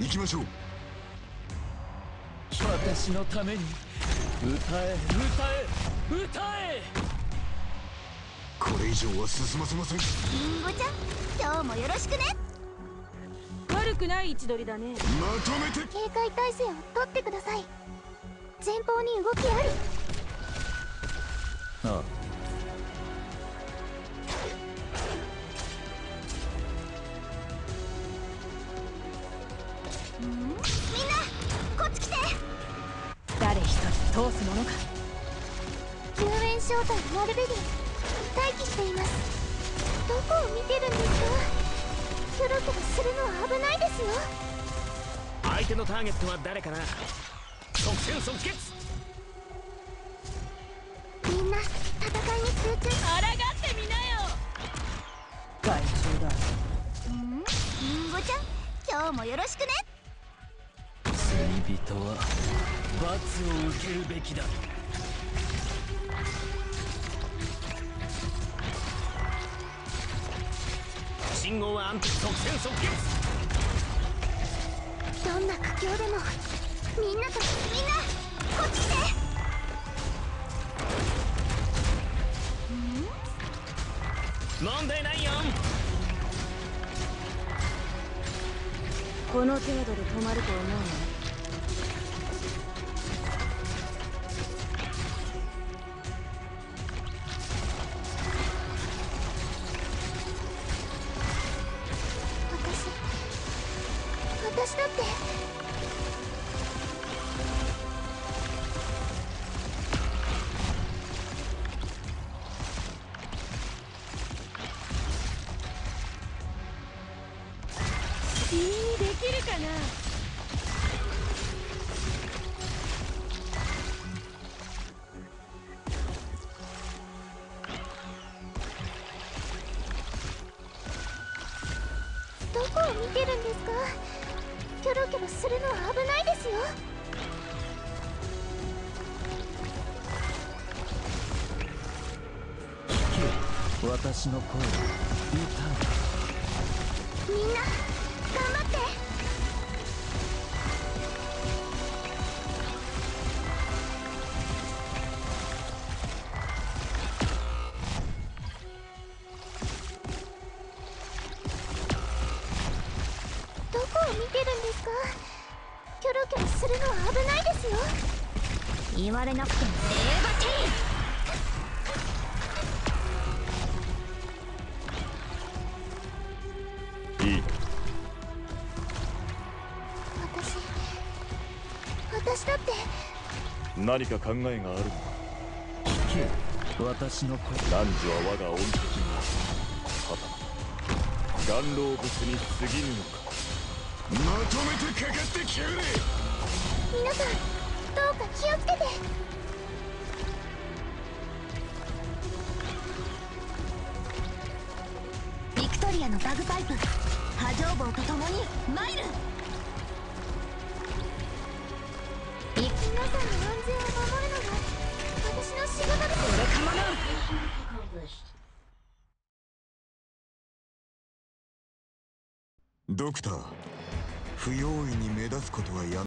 行きましょう。私のために歌え歌え歌え。これ以上は進ませません。リンゴちゃん今日もよろしくね。悪くない位置取りだね。まとめて。警戒態勢を取ってください。前方に動きありああみんなこっち来て。誰一人通すものか。救援招待マルベリー待機しています。どこを見てるんですか？キョロキョロするのは危ないですよ。相手のターゲットは誰かな？即戦即決。みんな戦いに集中。抗ってみなよ。害虫だ。うん？リンゴちゃん？今日もよろしくね人は罰を受けるべきだ信号は安定即戦即決どんな苦境でもみんなとみんなこっち来て問題ないよこの程度で止まると思うの私私だって。どこを見てるんですか？キョロキョロするのは危ないですよ。聞け私の声を。歌みんなてるんですかキョロキョロするのは危ないですよ言われなくてもセーバテいい私私だって何か考えがあるのか聞け私の声男女は我が恩敵にたまた顔老物に過ぎぬのかまとめてかかってきやがれ皆さんどうか気をつけてビクトリアのバグパイプ波状棒と共に参る皆さんの安全を守るのが私の仕事ですドクター。不用意に目立つことはやめ